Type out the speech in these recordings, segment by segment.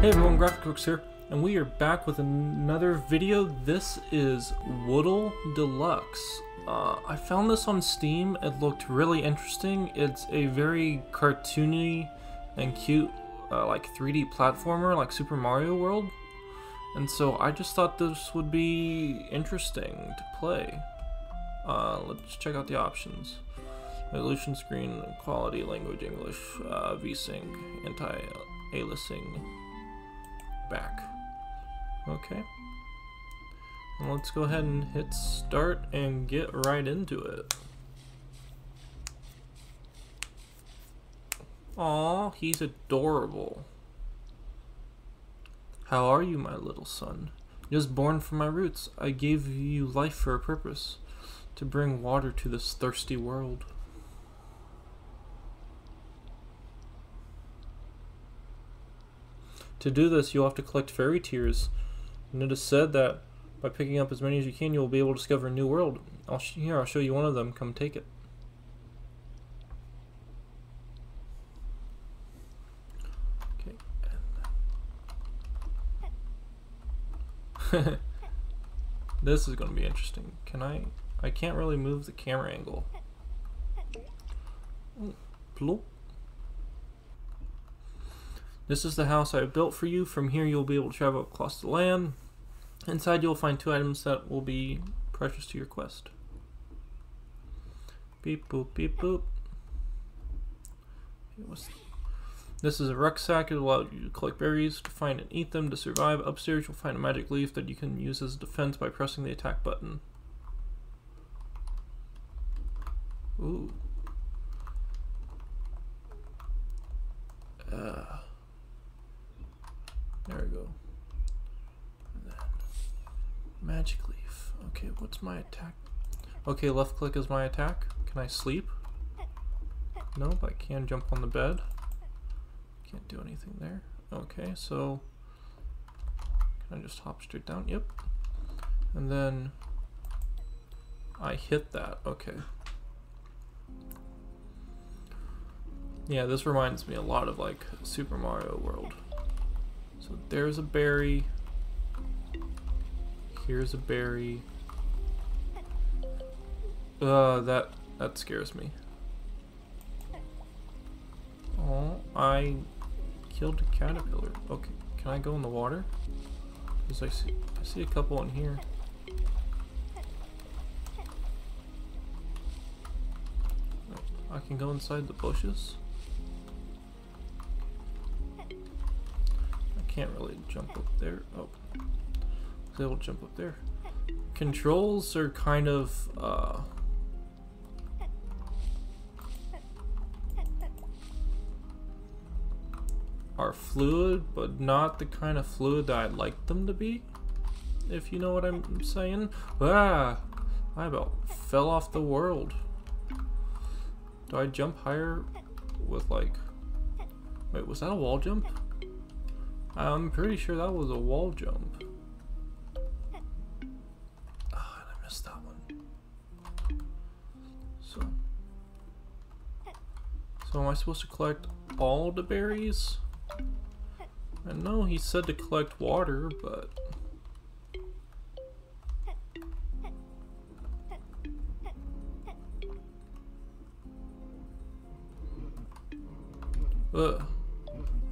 Hey everyone, GraphicsWorX here, and we are back with another video. This is Woodle Deluxe. Uh, I found this on Steam. It looked really interesting. It's a very cartoony and cute, uh, like 3D platformer, like Super Mario World. And so I just thought this would be interesting to play. Uh, let's check out the options. Resolution screen, quality, language, English, uh, VSync, anti-aliasing, back. Okay. And let's go ahead and hit start and get right into it. Aw, he's adorable. How are you, my little son? Just born from my roots, I gave you life for a purpose, to bring water to this thirsty world. To do this, you'll have to collect fairy tears, and it is said that by picking up as many as you can, you will be able to discover a new world. I'll here, I'll show you one of them. Come take it. Okay. this is going to be interesting. Can I... I can't really move the camera angle. Plop. This is the house I have built for you. From here you'll be able to travel across the land. Inside you'll find two items that will be precious to your quest. Beep boop beep boop. This is a rucksack. It allows you to collect berries, to find and eat them, to survive. Upstairs you'll find a magic leaf that you can use as defense by pressing the attack button. Ooh. Uh. There we go. magic leaf. Okay, what's my attack? Okay, left click is my attack. Can I sleep? Nope, I can jump on the bed. Can't do anything there. Okay, so can I just hop straight down? Yep. And then I hit that. Okay. Yeah, this reminds me a lot of like Super Mario World. So there's a berry. Here's a berry. Uh, that that scares me. Oh, I killed a caterpillar. Okay, can I go in the water? Cause I see I see a couple in here. I can go inside the bushes. Can't really jump up there. Oh, I'll jump up there. Controls are kind of, uh, are fluid, but not the kind of fluid that I'd like them to be, if you know what I'm saying. Ah, I about fell off the world. Do I jump higher with like, wait, was that a wall jump? I'm pretty sure that was a wall jump. Oh, I missed that one. So. So am I supposed to collect all the berries? I know he said to collect water, but... Ugh.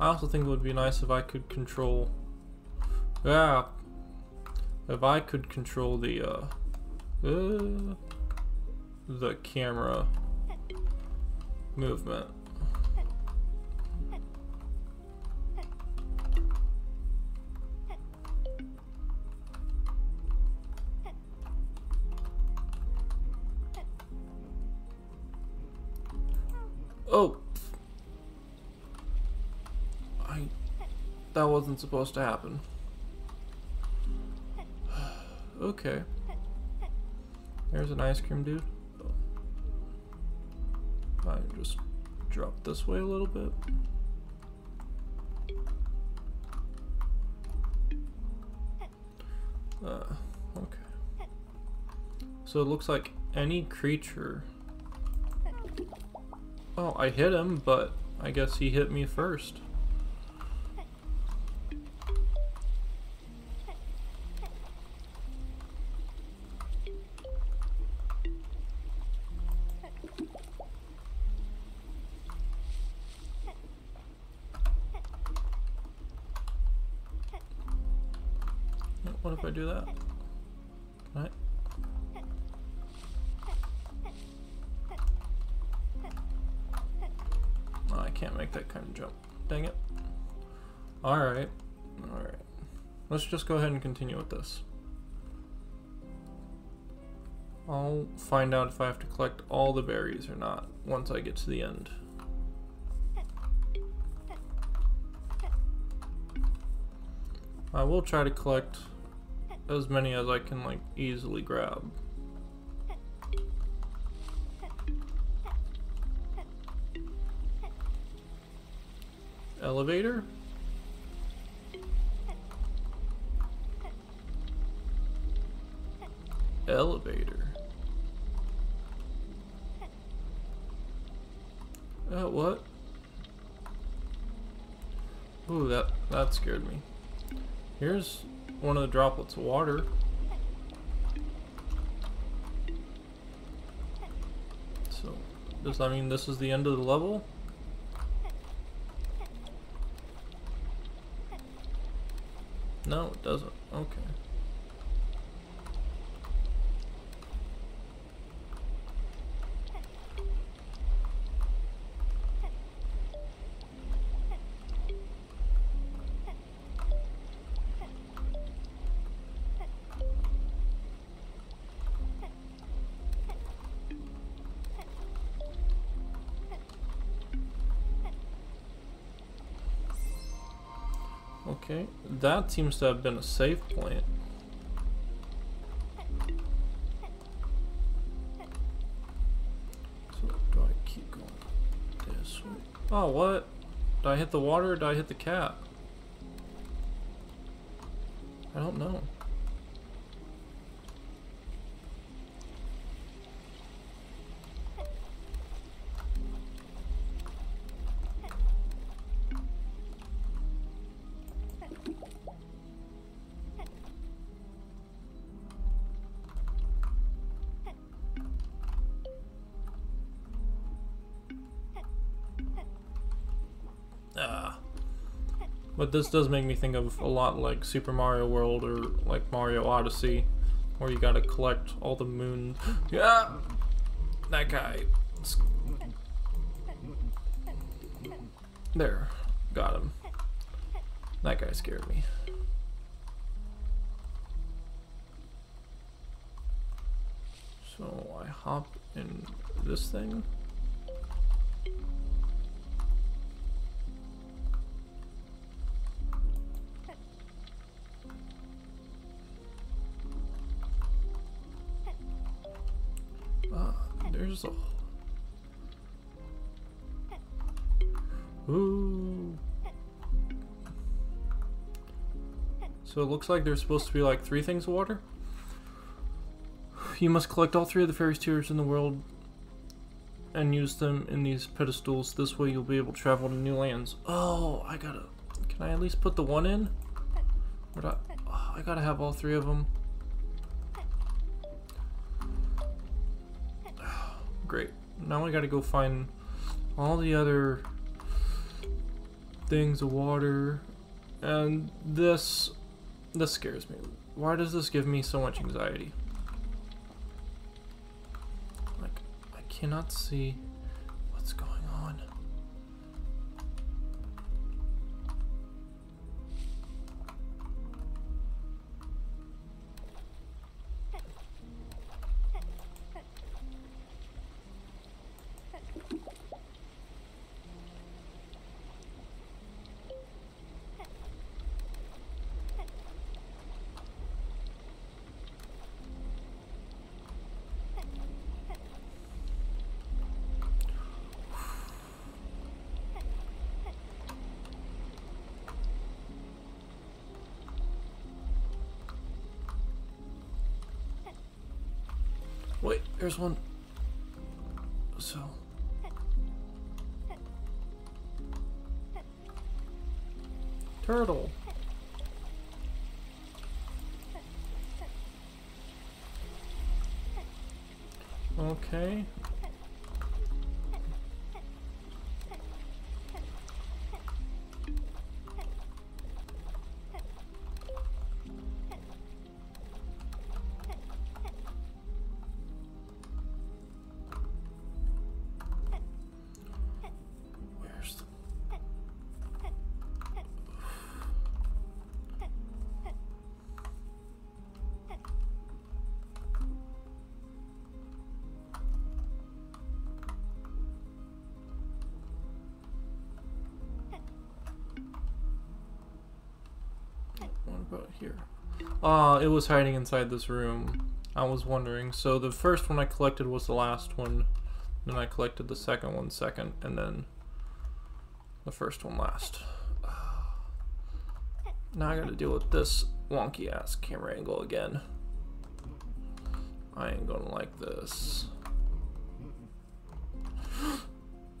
I also think it would be nice if I could control... Yeah. If I could control the, uh... uh the camera movement. That wasn't supposed to happen. okay. There's an ice cream dude. I just drop this way a little bit. Uh, okay. So it looks like any creature... Oh, I hit him, but I guess he hit me first. Do that? I? Oh, I can't make that kind of jump. Dang it. Alright. Alright. Let's just go ahead and continue with this. I'll find out if I have to collect all the berries or not once I get to the end. I will try to collect as many as I can like easily grab. Elevator? Elevator. Uh, what? Ooh, that, that scared me. Here's one of the droplets of water. So, does that mean this is the end of the level? No, it doesn't. Okay. Okay, that seems to have been a safe plant. So do I keep going this way? Oh, what? Did I hit the water or did I hit the cat? I don't know. But this does make me think of a lot like Super Mario World or like Mario Odyssey, where you gotta collect all the moons. yeah! That guy. There. Got him. That guy scared me. So I hop in this thing. There's a. Ooh. So it looks like there's supposed to be like three things of water. You must collect all three of the fairies tears in the world and use them in these pedestals. This way you'll be able to travel to new lands. Oh, I gotta... Can I at least put the one in? I, oh, I gotta have all three of them. Great. Now I gotta go find all the other things of water. And this... This scares me. Why does this give me so much anxiety? Like, I cannot see Wait, there's one. So. Turtle. Okay. About here? Uh, it was hiding inside this room. I was wondering. So the first one I collected was the last one. Then I collected the second one second, and then the first one last. Now I gotta deal with this wonky ass camera angle again. I ain't gonna like this.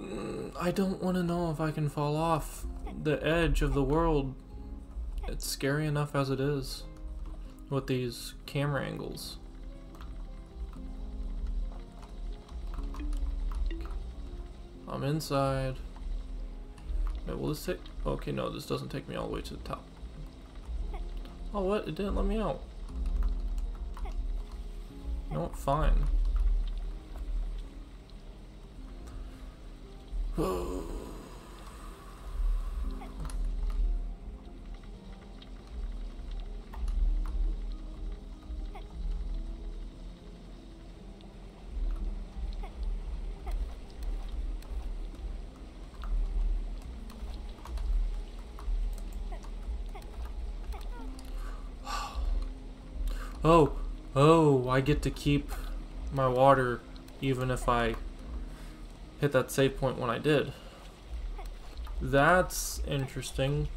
I don't want to know if I can fall off the edge of the world. It's scary enough as it is with these camera angles. I'm inside. Wait, will this take... Okay, no, this doesn't take me all the way to the top. Oh, what? It didn't let me out. No, fine. Oh. Oh, oh, I get to keep my water even if I hit that save point when I did. That's interesting.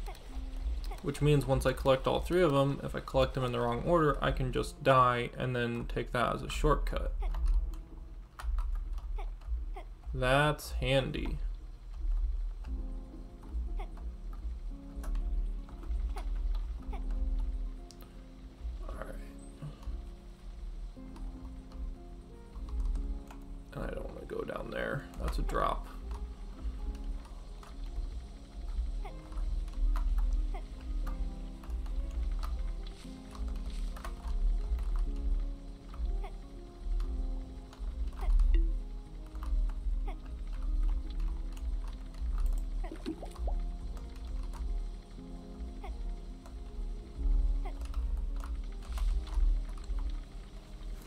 Which means once I collect all three of them, if I collect them in the wrong order, I can just die and then take that as a shortcut. That's handy. Drop.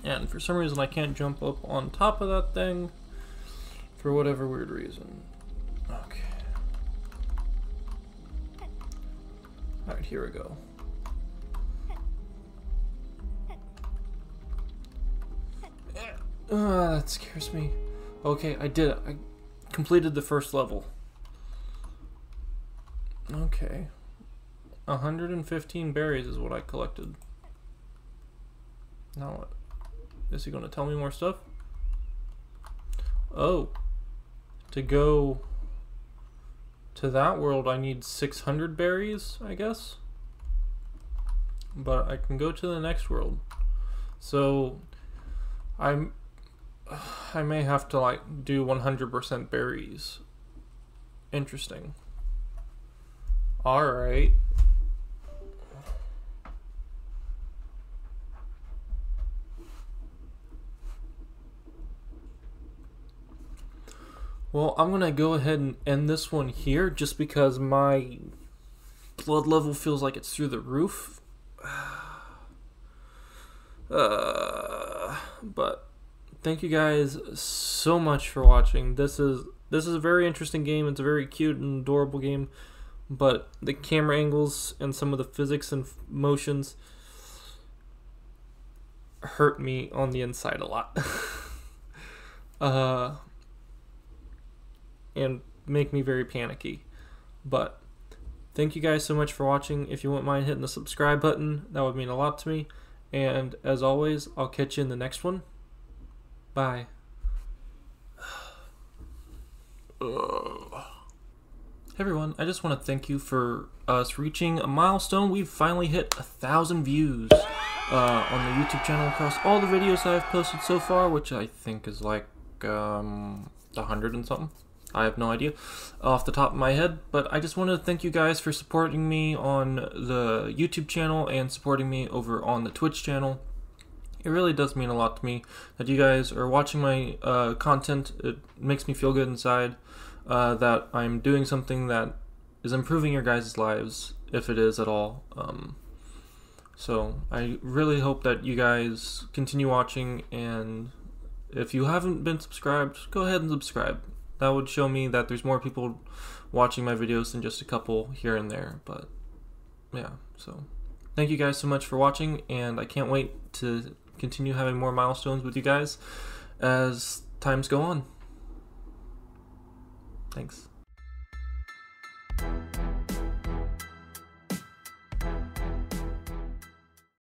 And for some reason I can't jump up on top of that thing. For whatever weird reason. Okay. Alright, here we go. Uh, that scares me. Okay, I did it. I completed the first level. Okay. 115 berries is what I collected. Now what? Is he going to tell me more stuff? Oh to go to that world, I need 600 berries, I guess. But I can go to the next world. So I'm I may have to like do 100% berries. Interesting. All right. Well, I'm going to go ahead and end this one here just because my blood level feels like it's through the roof. Uh, but thank you guys so much for watching. This is this is a very interesting game. It's a very cute and adorable game, but the camera angles and some of the physics and motions hurt me on the inside a lot. uh and make me very panicky. But thank you guys so much for watching. If you wouldn't mind hitting the subscribe button, that would mean a lot to me. And as always, I'll catch you in the next one. Bye. Hey everyone, I just want to thank you for us reaching a milestone. We've finally hit a thousand views uh, on the YouTube channel across all the videos I've posted so far, which I think is like um, a hundred and something. I have no idea off the top of my head, but I just wanted to thank you guys for supporting me on the YouTube channel and supporting me over on the Twitch channel. It really does mean a lot to me that you guys are watching my uh, content. It makes me feel good inside uh, that I'm doing something that is improving your guys' lives, if it is at all. Um, so I really hope that you guys continue watching, and if you haven't been subscribed, go ahead and subscribe that would show me that there's more people watching my videos than just a couple here and there. But yeah, so thank you guys so much for watching, and I can't wait to continue having more milestones with you guys as times go on. Thanks.